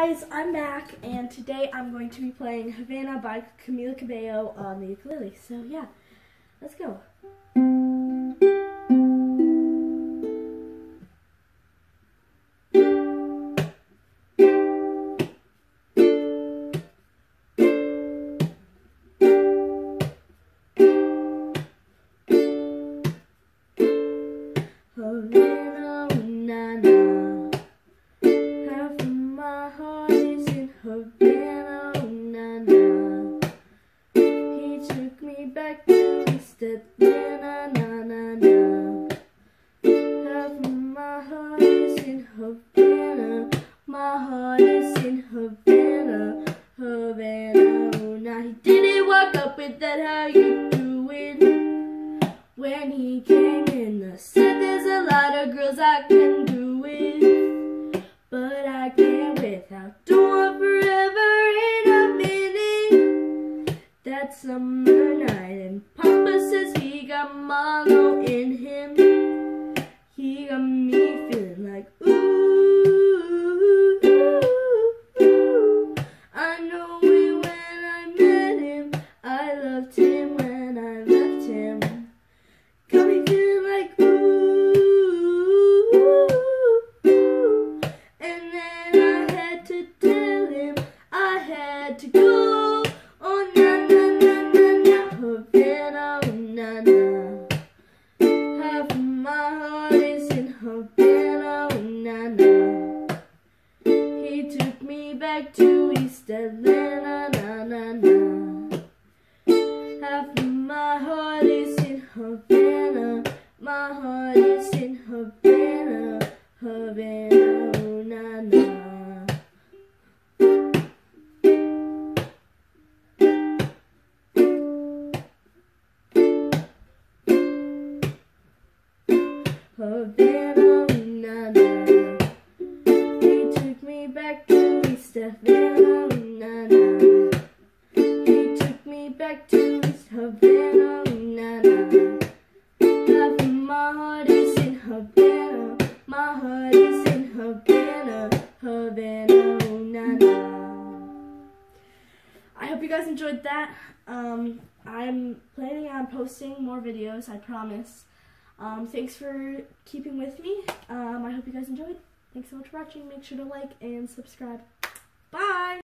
guys, I'm back, and today I'm going to be playing Havana by Camila Cabello on the ukulele. So yeah, let's go. Oh, na na. Havana, na. He took me back to East Atlanta, na na na. Half my heart is in Havana, my heart is in Havana, Havana. Oh, now he didn't walk up with that how you doing when he came in. I That summer night, and Papa says he got Marlo in him. Me back to East Atlanta, na na na. Half of my heart is in Havana. My heart is in Havana. Havana, oh na na. Havana, Havana, na na. He took me back to East Havana, of my heart is in Havana, my heart is in Havana, Havana, na na. I hope you guys enjoyed that. Um, I'm planning on posting more videos, I promise. Um, thanks for keeping with me. Um, I hope you guys enjoyed. Thanks so much for watching. Make sure to like and subscribe. Bye!